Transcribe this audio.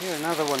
Here, another one.